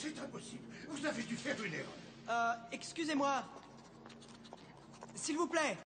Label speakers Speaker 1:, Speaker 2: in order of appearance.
Speaker 1: C'est impossible. Vous avez dû faire une erreur.
Speaker 2: Euh, excusez-moi. S'il vous plaît.